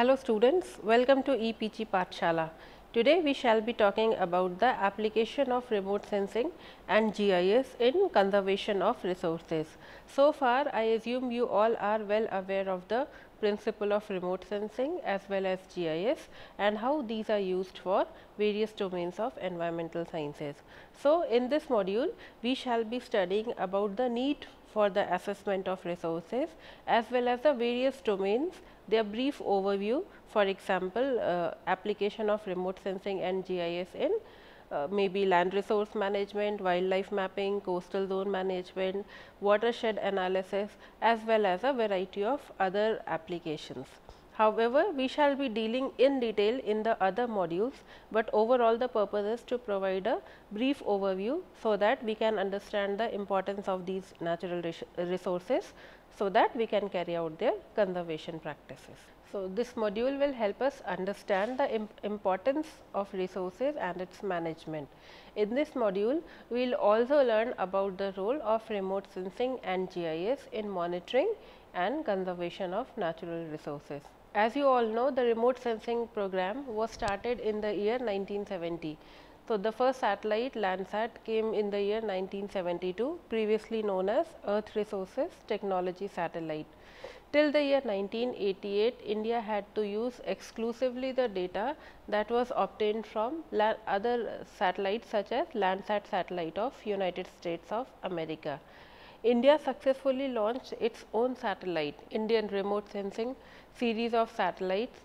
Hello students, welcome to EPG Pathshala. Today we shall be talking about the application of remote sensing and GIS in conservation of resources. So far I assume you all are well aware of the principle of remote sensing as well as GIS and how these are used for various domains of environmental sciences. So, in this module we shall be studying about the need for the assessment of resources as well as the various domains their brief overview for example, uh, application of remote sensing and GIS in uh, maybe land resource management, wildlife mapping, coastal zone management, watershed analysis as well as a variety of other applications. However, we shall be dealing in detail in the other modules, but overall the purpose is to provide a brief overview so that we can understand the importance of these natural resources so that we can carry out their conservation practices. So, this module will help us understand the imp importance of resources and its management. In this module, we will also learn about the role of remote sensing and GIS in monitoring and conservation of natural resources. As you all know, the remote sensing program was started in the year 1970. So, the first satellite Landsat came in the year 1972, previously known as Earth Resources Technology Satellite. Till the year 1988, India had to use exclusively the data that was obtained from other satellites such as Landsat satellite of United States of America. India successfully launched its own satellite, Indian remote sensing series of satellites,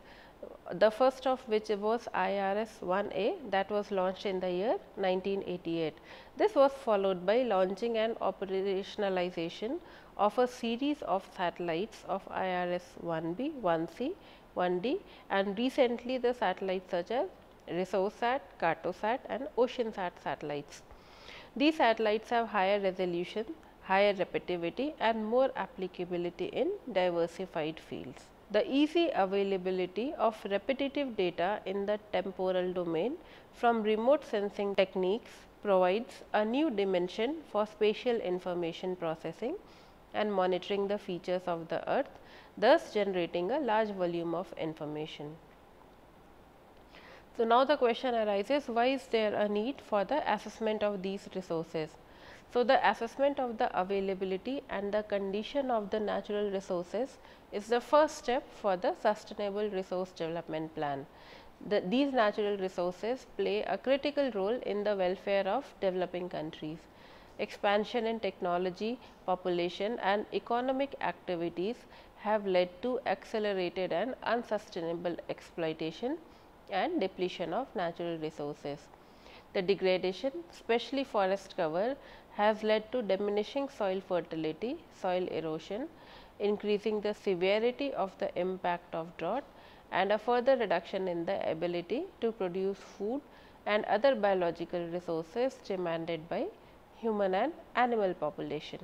the first of which was IRS-1A that was launched in the year 1988. This was followed by launching and operationalization of a series of satellites of IRS 1B, 1C, 1D and recently the satellites such as ResourceSat, Cartosat and OceanSat satellites. These satellites have higher resolution, higher repetitivity and more applicability in diversified fields. The easy availability of repetitive data in the temporal domain from remote sensing techniques provides a new dimension for spatial information processing and monitoring the features of the earth, thus generating a large volume of information. So, now the question arises why is there a need for the assessment of these resources? So, the assessment of the availability and the condition of the natural resources is the first step for the sustainable resource development plan. The, these natural resources play a critical role in the welfare of developing countries expansion in technology, population and economic activities have led to accelerated and unsustainable exploitation and depletion of natural resources. The degradation, especially forest cover, has led to diminishing soil fertility, soil erosion, increasing the severity of the impact of drought and a further reduction in the ability to produce food and other biological resources demanded by human and animal population.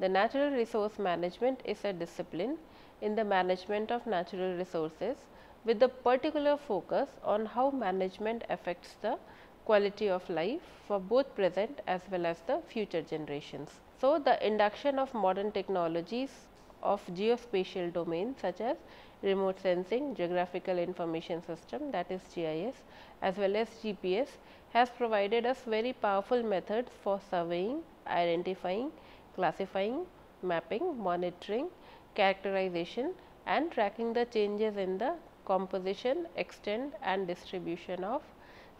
The natural resource management is a discipline in the management of natural resources with a particular focus on how management affects the quality of life for both present as well as the future generations. So, the induction of modern technologies of geospatial domains such as remote sensing, geographical information system that is GIS as well as GPS has provided us very powerful methods for surveying, identifying, classifying, mapping, monitoring, characterization and tracking the changes in the composition, extent and distribution of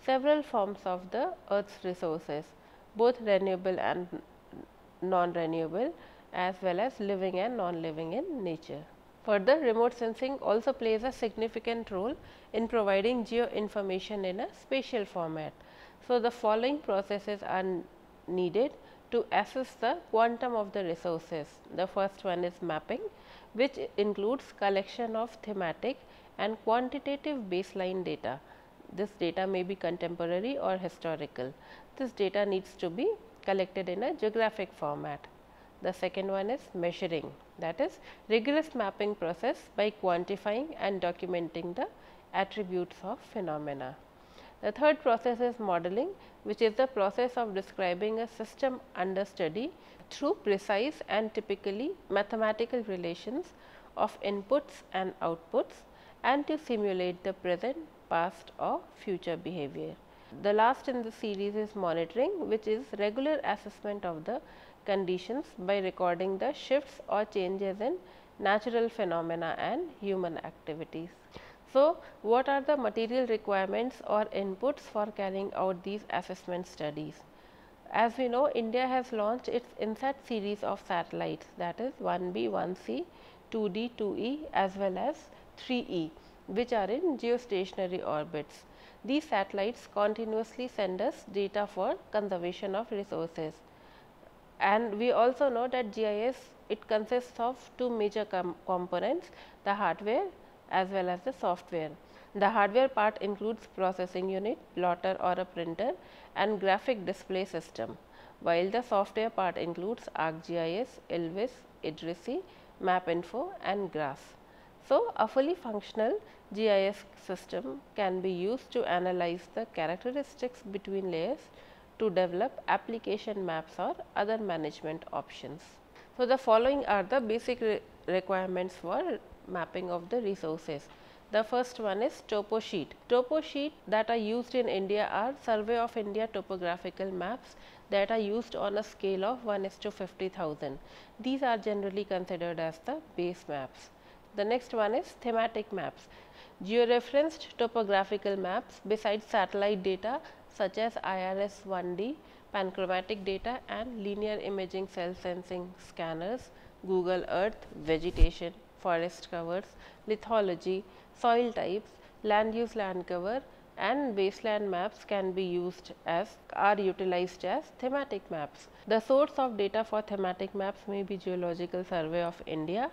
several forms of the earth's resources, both renewable and non-renewable as well as living and non-living in nature. Further, remote sensing also plays a significant role in providing geo information in a spatial format. So, the following processes are needed to assess the quantum of the resources. The first one is mapping which includes collection of thematic and quantitative baseline data. This data may be contemporary or historical. This data needs to be collected in a geographic format. The second one is measuring that is rigorous mapping process by quantifying and documenting the attributes of phenomena. The third process is modeling which is the process of describing a system under study through precise and typically mathematical relations of inputs and outputs and to simulate the present, past or future behavior. The last in the series is monitoring which is regular assessment of the conditions by recording the shifts or changes in natural phenomena and human activities. So, what are the material requirements or inputs for carrying out these assessment studies? As we know India has launched its INSAT series of satellites that is 1B, 1C, 2D, 2E as well as 3E which are in geostationary orbits. These satellites continuously send us data for conservation of resources and we also know that GIS it consists of two major com components the hardware as well as the software. The hardware part includes processing unit, plotter or a printer and graphic display system, while the software part includes ArcGIS, ILWIS, Idrisi, MapInfo and GRASS. So, a fully functional GIS system can be used to analyze the characteristics between layers to develop application maps or other management options. So, the following are the basic re requirements for mapping of the resources. The first one is topo sheet. Topo sheet that are used in India are Survey of India topographical maps that are used on a scale of 1 is to 50,000. These are generally considered as the base maps. The next one is thematic maps. Georeferenced topographical maps besides satellite data such as IRS 1D, panchromatic data and linear imaging cell sensing scanners, Google Earth, vegetation, forest covers, lithology, soil types, land use land cover and wasteland maps can be used as are utilized as thematic maps. The source of data for thematic maps may be Geological Survey of India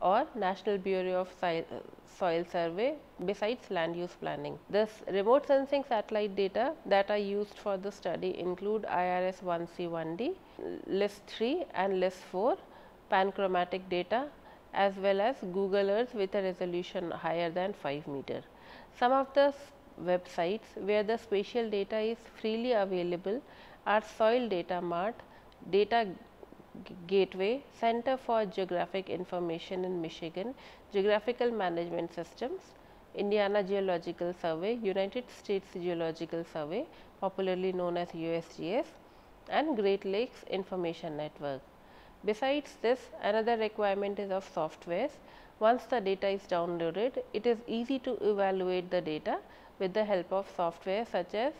or National Bureau of uh, Soil Survey besides land use planning. This remote sensing satellite data that are used for the study include IRS 1C 1D, LISS 3 and LISS 4, panchromatic data as well as Google Earth with a resolution higher than 5 meter. Some of the websites where the spatial data is freely available are Soil Data Mart, Data Gateway, Center for Geographic Information in Michigan, Geographical Management Systems, Indiana Geological Survey, United States Geological Survey popularly known as USGS and Great Lakes Information Network. Besides this, another requirement is of softwares. Once the data is downloaded, it is easy to evaluate the data with the help of software such as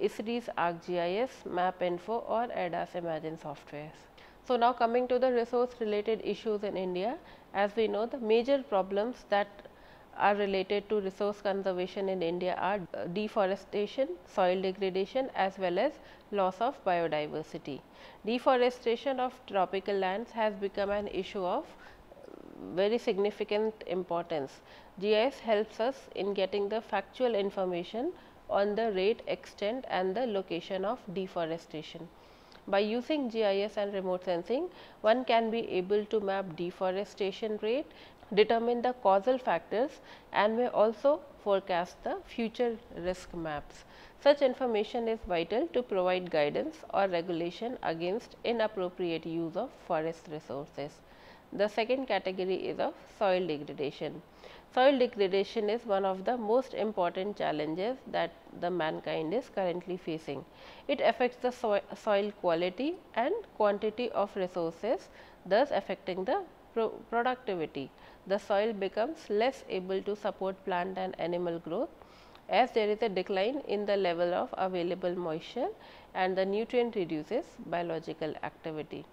ESRI's ArcGIS, MapInfo or ERDAS Imagine softwares. So, now coming to the resource related issues in India, as we know the major problems that are related to resource conservation in India are uh, deforestation, soil degradation as well as loss of biodiversity. Deforestation of tropical lands has become an issue of uh, very significant importance. GIS helps us in getting the factual information on the rate, extent and the location of deforestation. By using GIS and remote sensing, one can be able to map deforestation rate, determine the causal factors and may also forecast the future risk maps. Such information is vital to provide guidance or regulation against inappropriate use of forest resources. The second category is of soil degradation. Soil degradation is one of the most important challenges that the mankind is currently facing. It affects the so soil quality and quantity of resources thus affecting the pro productivity. The soil becomes less able to support plant and animal growth as there is a decline in the level of available moisture and the nutrient reduces biological activity.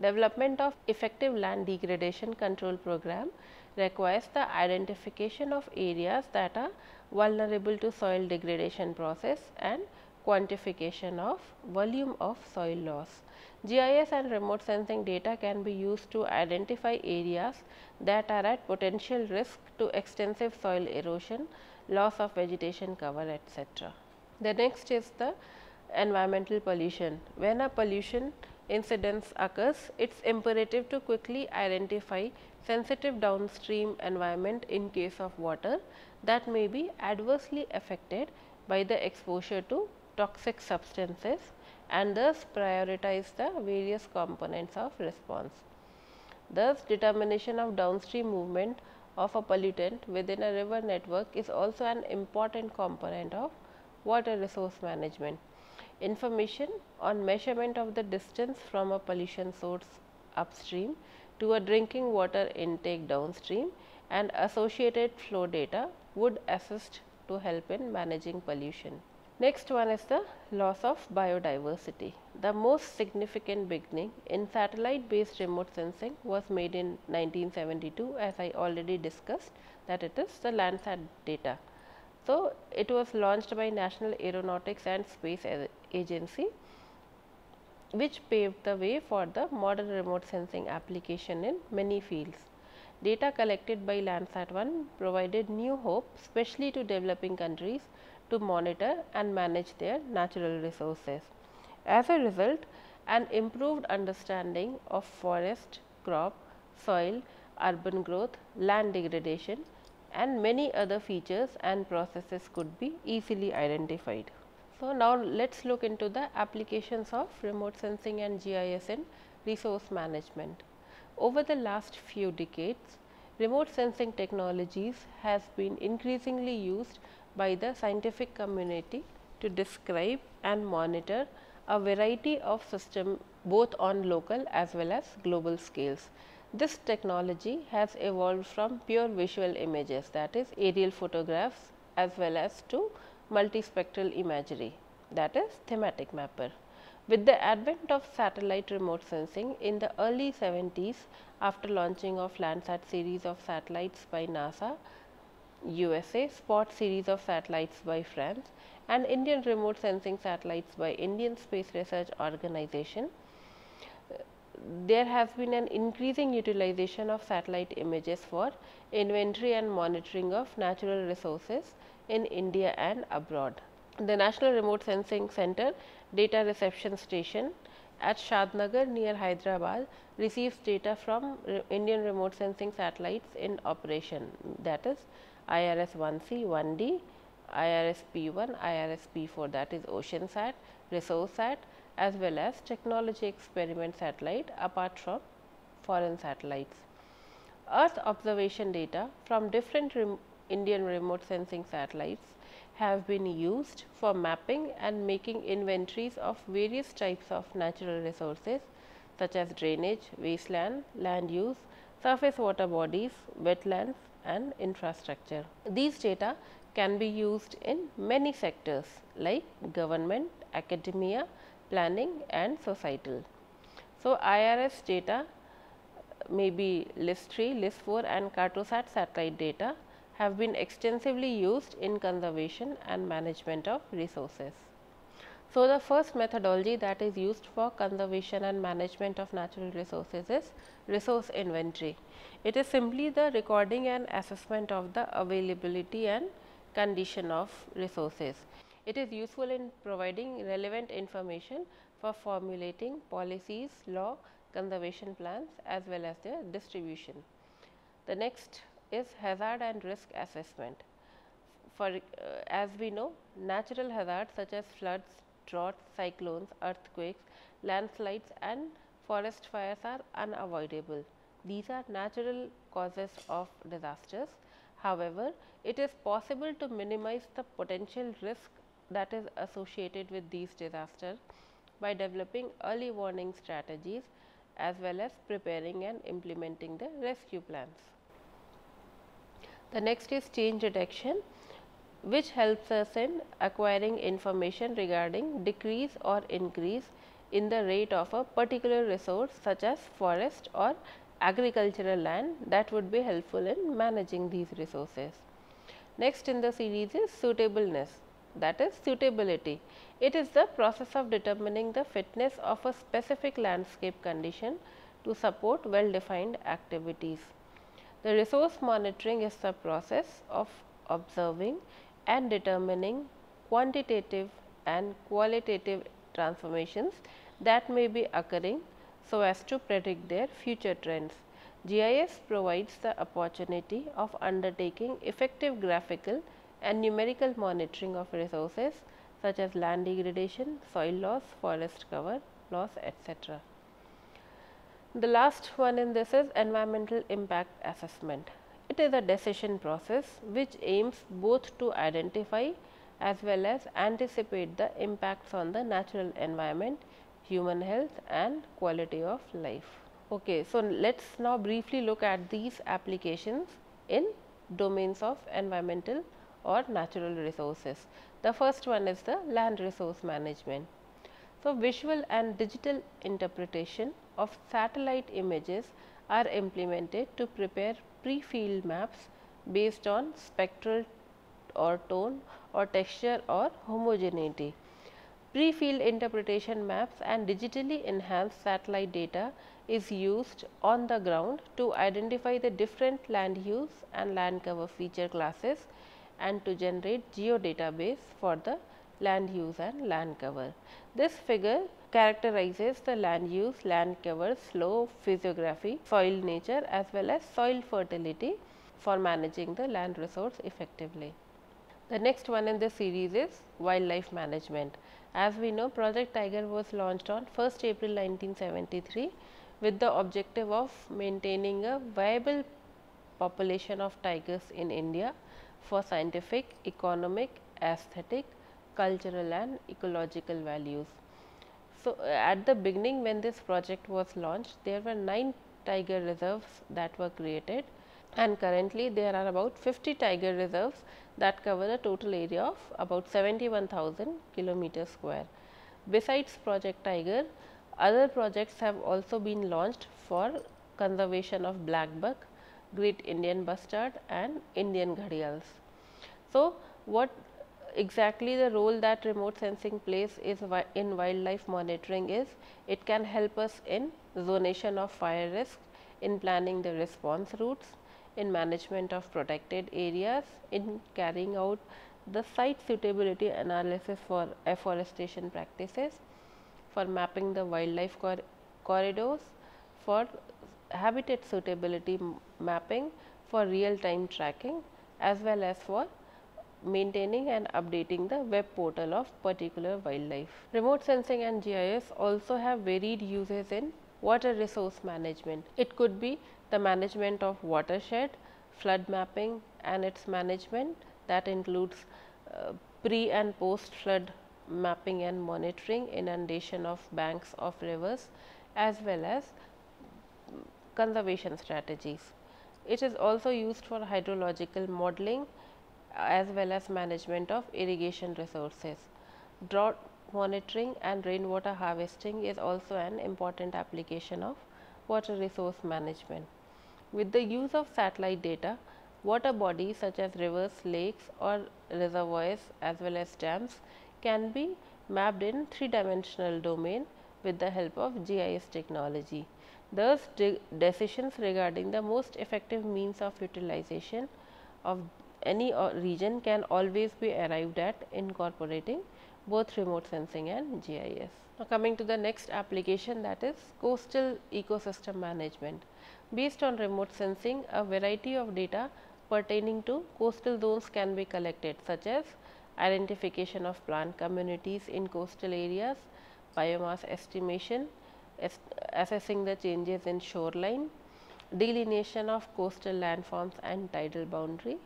Development of effective land degradation control program requires the identification of areas that are vulnerable to soil degradation process and quantification of volume of soil loss. GIS and remote sensing data can be used to identify areas that are at potential risk to extensive soil erosion, loss of vegetation cover etc. The next is the environmental pollution. When a pollution incidence occurs, it is imperative to quickly identify sensitive downstream environment in case of water that may be adversely affected by the exposure to toxic substances and thus prioritize the various components of response. Thus, determination of downstream movement of a pollutant within a river network is also an important component of water resource management. Information on measurement of the distance from a pollution source upstream to a drinking water intake downstream and associated flow data would assist to help in managing pollution. Next one is the loss of biodiversity. The most significant beginning in satellite based remote sensing was made in 1972 as I already discussed that it is the Landsat data. So, it was launched by National Aeronautics and Space Agency which paved the way for the modern remote sensing application in many fields. Data collected by Landsat 1 provided new hope especially to developing countries to monitor and manage their natural resources. As a result, an improved understanding of forest, crop, soil, urban growth, land degradation and many other features and processes could be easily identified. So, now let us look into the applications of remote sensing and GIS in resource management. Over the last few decades, remote sensing technologies has been increasingly used by the scientific community to describe and monitor a variety of systems both on local as well as global scales. This technology has evolved from pure visual images that is aerial photographs as well as to multispectral imagery that is thematic mapper. With the advent of satellite remote sensing in the early 70s after launching of Landsat series of satellites by NASA, USA, Spot series of satellites by France and Indian remote sensing satellites by Indian Space Research Organization. There has been an increasing utilization of satellite images for inventory and monitoring of natural resources in India and abroad. The National Remote Sensing Center Data Reception Station at Shadnagar near Hyderabad receives data from re Indian remote sensing satellites in operation that is IRS 1C, 1D, IRS P1, IRS P4 that is OceanSat, ResourceSat as well as technology experiment satellite apart from foreign satellites. Earth observation data from different rem Indian remote sensing satellites have been used for mapping and making inventories of various types of natural resources such as drainage, wasteland, land use, surface water bodies, wetlands, and infrastructure. These data can be used in many sectors like government, academia, planning and societal. So, IRS data may be LISS 3, LISS-4 and Cartosat satellite data have been extensively used in conservation and management of resources. So, the first methodology that is used for conservation and management of natural resources is resource inventory. It is simply the recording and assessment of the availability and condition of resources. It is useful in providing relevant information for formulating policies, law, conservation plans as well as their distribution. The next is hazard and risk assessment. For uh, as we know natural hazards such as floods, droughts, cyclones, earthquakes, landslides and forest fires are unavoidable. These are natural causes of disasters. However, it is possible to minimize the potential risk that is associated with these disasters by developing early warning strategies as well as preparing and implementing the rescue plans. The next is change detection which helps us in acquiring information regarding decrease or increase in the rate of a particular resource such as forest or agricultural land that would be helpful in managing these resources. Next in the series is suitableness that is suitability. It is the process of determining the fitness of a specific landscape condition to support well defined activities. The resource monitoring is the process of observing and determining quantitative and qualitative transformations that may be occurring so as to predict their future trends. GIS provides the opportunity of undertaking effective graphical and numerical monitoring of resources such as land degradation, soil loss, forest cover loss etc. The last one in this is environmental impact assessment. It is a decision process which aims both to identify as well as anticipate the impacts on the natural environment, human health and quality of life. Okay, so let us now briefly look at these applications in domains of environmental or natural resources. The first one is the land resource management. So, visual and digital interpretation of satellite images are implemented to prepare pre-field maps based on spectral or tone or texture or homogeneity. Pre-field interpretation maps and digitally enhanced satellite data is used on the ground to identify the different land use and land cover feature classes and to generate geodatabase for the land use and land cover. This figure characterizes the land use, land cover, slope, physiography, soil nature as well as soil fertility for managing the land resource effectively. The next one in the series is wildlife management. As we know Project Tiger was launched on 1st April 1973 with the objective of maintaining a viable population of tigers in India for scientific, economic, aesthetic, cultural and ecological values. So, uh, at the beginning when this project was launched there were 9 tiger reserves that were created and currently there are about 50 tiger reserves that cover a total area of about 71,000 kilometer square. Besides project tiger other projects have also been launched for conservation of black buck, great Indian bustard and Indian gharials. So, what exactly the role that remote sensing plays is in wildlife monitoring is it can help us in zonation of fire risk, in planning the response routes, in management of protected areas, in carrying out the site suitability analysis for afforestation practices, for mapping the wildlife cor corridors, for habitat suitability mapping, for real time tracking as well as for maintaining and updating the web portal of particular wildlife. Remote sensing and GIS also have varied uses in water resource management. It could be the management of watershed, flood mapping and its management that includes uh, pre and post flood mapping and monitoring inundation of banks of rivers as well as conservation strategies. It is also used for hydrological modeling uh, as well as management of irrigation resources. Drought monitoring and rainwater harvesting is also an important application of water resource management. With the use of satellite data, water bodies such as rivers, lakes or reservoirs as well as dams can be mapped in three dimensional domain with the help of GIS technology. Thus, de decisions regarding the most effective means of utilization of any uh, region can always be arrived at incorporating both remote sensing and GIS. Now, coming to the next application that is coastal ecosystem management. Based on remote sensing, a variety of data pertaining to coastal zones can be collected such as identification of plant communities in coastal areas, biomass estimation, assessing the changes in shoreline, delineation of coastal landforms and tidal boundary,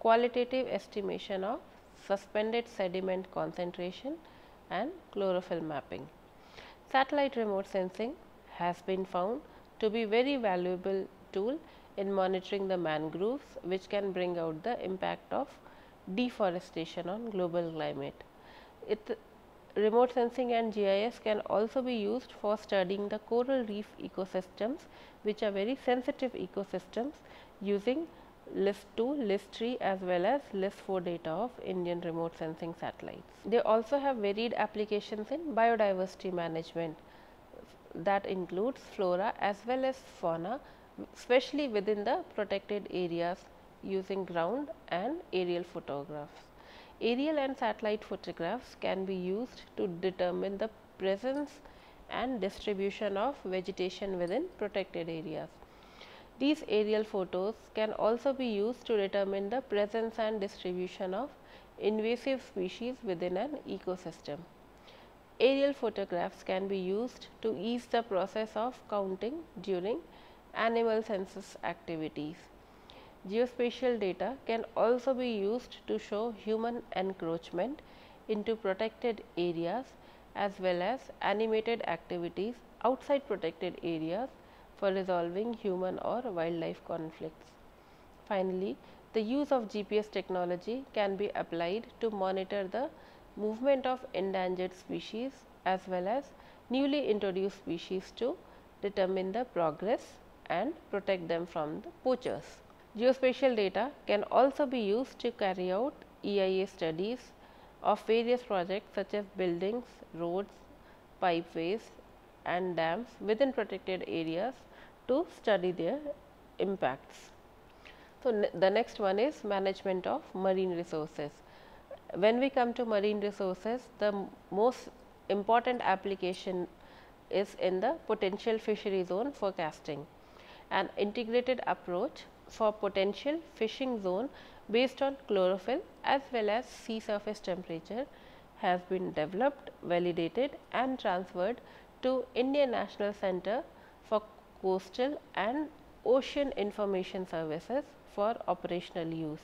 qualitative estimation of suspended sediment concentration and chlorophyll mapping. Satellite remote sensing has been found to be very valuable tool in monitoring the mangroves which can bring out the impact of deforestation on global climate. It, remote sensing and GIS can also be used for studying the coral reef ecosystems which are very sensitive ecosystems using LISS 2, LISS 3 as well as LISS 4 data of Indian remote sensing satellites. They also have varied applications in biodiversity management that includes flora as well as fauna especially within the protected areas using ground and aerial photographs. Aerial and satellite photographs can be used to determine the presence and distribution of vegetation within protected areas. These aerial photos can also be used to determine the presence and distribution of invasive species within an ecosystem. Aerial photographs can be used to ease the process of counting during animal census activities. Geospatial data can also be used to show human encroachment into protected areas as well as animated activities outside protected areas for resolving human or wildlife conflicts. Finally, the use of GPS technology can be applied to monitor the movement of endangered species as well as newly introduced species to determine the progress and protect them from the poachers. Geospatial data can also be used to carry out EIA studies of various projects such as buildings, roads, pipeways and dams within protected areas to study their impacts. So, ne the next one is management of marine resources. When we come to marine resources, the most important application is in the potential fishery zone forecasting. An integrated approach for potential fishing zone based on chlorophyll as well as sea surface temperature has been developed, validated and transferred to Indian National Center for Coastal and Ocean Information Services for operational use.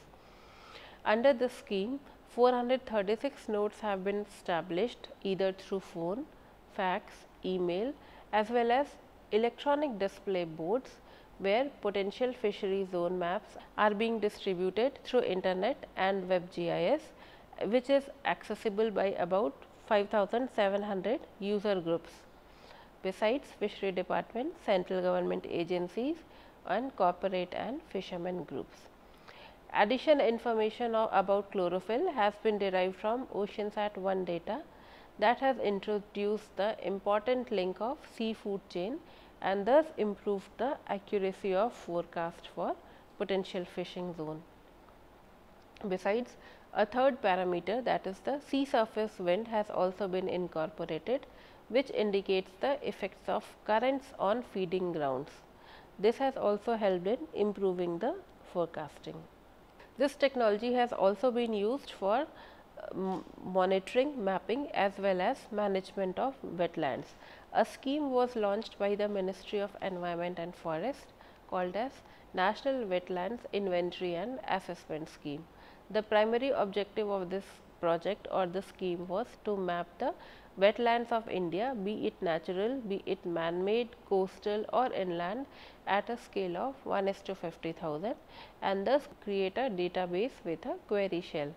Under this scheme, 436 nodes have been established either through phone, fax, email as well as electronic display boards where potential fishery zone maps are being distributed through internet and web GIS which is accessible by about 5700 user groups. Besides fishery department, central government agencies and corporate and fishermen groups. Additional information about chlorophyll has been derived from OceanSat 1 data that has introduced the important link of seafood chain and thus improved the accuracy of forecast for potential fishing zone. Besides, a third parameter that is the sea surface wind has also been incorporated which indicates the effects of currents on feeding grounds. This has also helped in improving the forecasting. This technology has also been used for uh, monitoring, mapping as well as management of wetlands. A scheme was launched by the Ministry of Environment and Forest called as National Wetlands Inventory and Assessment Scheme. The primary objective of this project or the scheme was to map the wetlands of India be it natural, be it man-made, coastal or inland at a scale of 1 is to 50,000 and thus create a database with a query shell.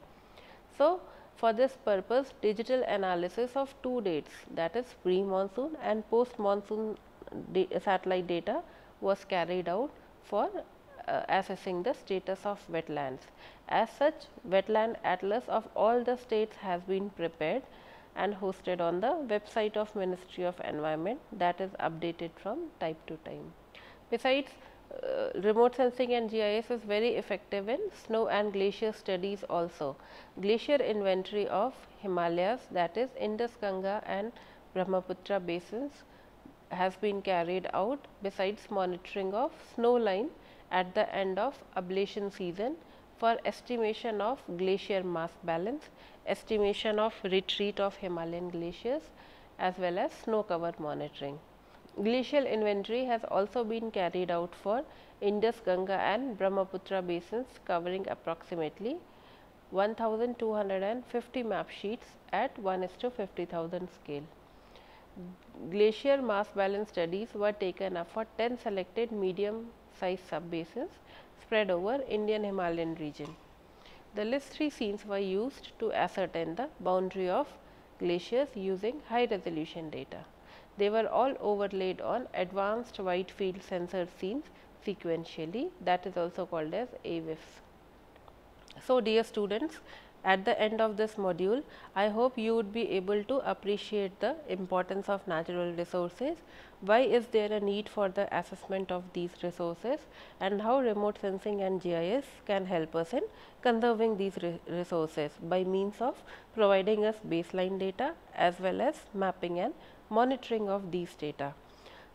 So, for this purpose digital analysis of two dates that is pre-monsoon and post-monsoon satellite data was carried out for uh, assessing the status of wetlands. As such wetland atlas of all the states has been prepared and hosted on the website of Ministry of Environment that is updated from time to time. Besides Uh, remote sensing and GIS is very effective in snow and glacier studies also. Glacier inventory of Himalayas that is Indus Ganga and Brahmaputra basins has been carried out besides monitoring of snow line at the end of ablation season for estimation of glacier mass balance estimation of retreat of Himalayan glaciers as well as snow cover monitoring. Glacial inventory has also been carried out for Indus, Ganga and Brahmaputra basins covering approximately 1250 map sheets at 1 is to 50,000 scale. Glacier mass balance studies were taken up for 10 selected medium size sub basins spread over Indian Himalayan region. The LISS 3 scenes were used to ascertain the boundary of glaciers using high resolution data. They were all overlaid on advanced wide field sensor scenes sequentially that is also called as AWiFS. So, dear students at the end of this module, I hope you would be able to appreciate the importance of natural resources, why is there a need for the assessment of these resources and how remote sensing and GIS can help us in conserving these re resources by means of providing us baseline data as well as mapping and monitoring of these data.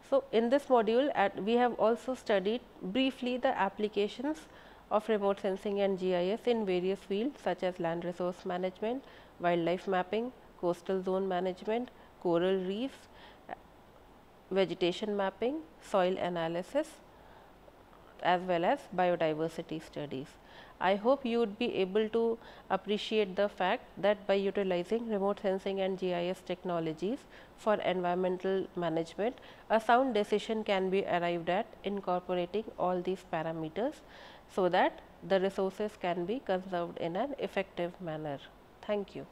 So, in this module at we have also studied briefly the applications of remote sensing and GIS in various fields such as land resource management, wildlife mapping, coastal zone management, coral reefs, vegetation mapping, soil analysis. as well as biodiversity studies. I hope you would be able to appreciate the fact that by utilizing remote sensing and GIS technologies for environmental management, a sound decision can be arrived at incorporating all these parameters so that the resources can be conserved in an effective manner. Thank you.